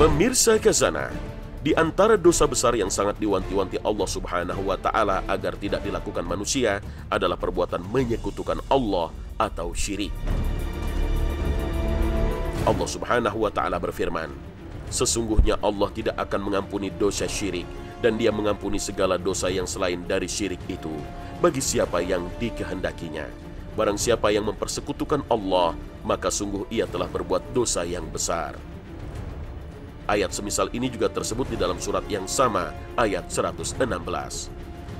Pemirsa Kazana, di antara dosa besar yang sangat diwanti-wanti Allah Subhanahu wa taala agar tidak dilakukan manusia adalah perbuatan menyekutukan Allah atau syirik. Allah Subhanahu wa taala berfirman, Sesungguhnya Allah tidak akan mengampuni dosa syirik dan dia mengampuni segala dosa yang selain dari syirik itu bagi siapa yang dikehendakinya. Barang siapa yang mempersekutukan Allah, maka sungguh ia telah berbuat dosa yang besar. Ayat semisal ini juga tersebut di dalam surat yang sama, ayat 116.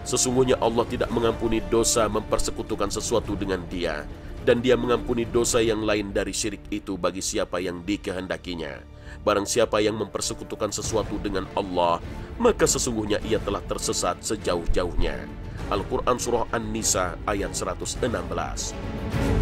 Sesungguhnya Allah tidak mengampuni dosa mempersekutukan sesuatu dengan dia, dan dia mengampuni dosa yang lain dari syirik itu bagi siapa yang dikehendakinya. Barang siapa yang mempersekutukan sesuatu dengan Allah, maka sesungguhnya ia telah tersesat sejauh-jauhnya. Al-Quran Surah An-Nisa ayat 116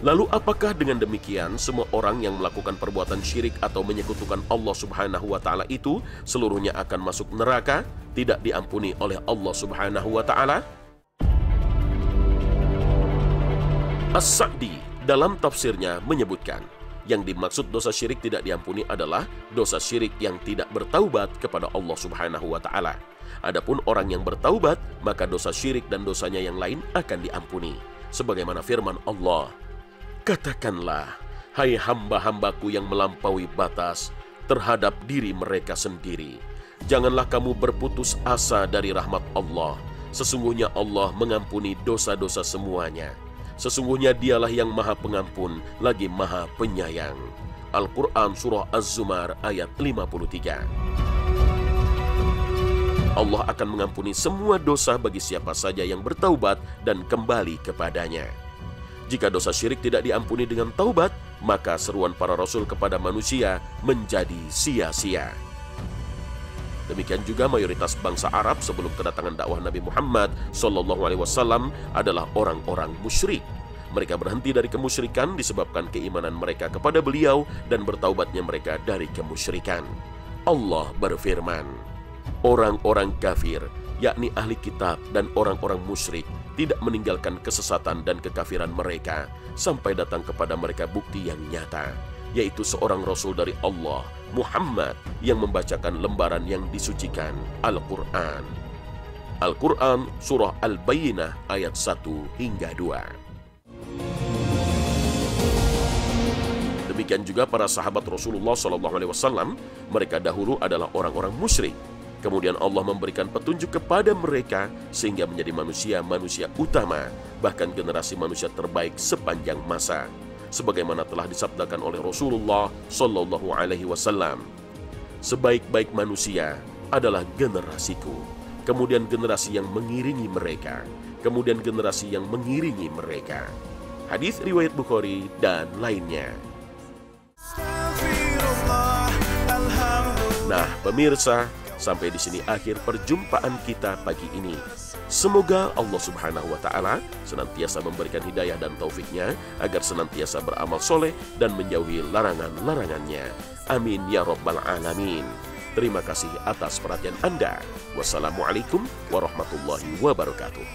Lalu apakah dengan demikian semua orang yang melakukan perbuatan syirik atau menyekutukan Allah Subhanahu wa taala itu seluruhnya akan masuk neraka, tidak diampuni oleh Allah Subhanahu wa taala? As-Sa'di dalam tafsirnya menyebutkan, yang dimaksud dosa syirik tidak diampuni adalah dosa syirik yang tidak bertaubat kepada Allah Subhanahu wa taala. Adapun orang yang bertaubat, maka dosa syirik dan dosanya yang lain akan diampuni. Sebagaimana firman Allah, Katakanlah, hai hamba-hambaku yang melampaui batas terhadap diri mereka sendiri. Janganlah kamu berputus asa dari rahmat Allah. Sesungguhnya Allah mengampuni dosa-dosa semuanya. Sesungguhnya dialah yang maha pengampun, lagi maha penyayang. Al-Quran Surah Az-Zumar ayat 53 Allah akan mengampuni semua dosa bagi siapa saja yang bertaubat dan kembali kepadanya. Jika dosa syirik tidak diampuni dengan taubat, maka seruan para rasul kepada manusia menjadi sia-sia. Demikian juga mayoritas bangsa Arab sebelum kedatangan dakwah Nabi Muhammad Sallallahu Alaihi Wasallam adalah orang-orang musyrik. Mereka berhenti dari kemusyrikan disebabkan keimanan mereka kepada beliau dan bertaubatnya mereka dari kemusyrikan. Allah berfirman, orang-orang kafir, yakni ahli kitab dan orang-orang musyrik, tidak meninggalkan kesesatan dan kekafiran mereka sampai datang kepada mereka bukti yang nyata, yaitu seorang rasul dari Allah, Muhammad, yang membacakan lembaran yang disucikan, Al-Quran. Al-Quran Surah Al-Bayyinah ayat 1 hingga 2. Demikian juga para sahabat Rasulullah SAW, mereka dahulu adalah orang-orang musyrik Kemudian Allah memberikan petunjuk kepada mereka sehingga menjadi manusia-manusia utama, bahkan generasi manusia terbaik sepanjang masa. Sebagaimana telah disabdakan oleh Rasulullah Shallallahu Alaihi Wasallam, sebaik-baik manusia adalah generasiku, kemudian generasi yang mengiringi mereka, kemudian generasi yang mengiringi mereka. Hadis riwayat Bukhari dan lainnya. Nah, pemirsa, Sampai di sini akhir perjumpaan kita pagi ini. Semoga Allah Subhanahu wa Ta'ala senantiasa memberikan hidayah dan taufiknya agar senantiasa beramal soleh dan menjauhi larangan-larangannya. Amin ya Rabbal 'Alamin. Terima kasih atas perhatian Anda. Wassalamualaikum warahmatullahi wabarakatuh.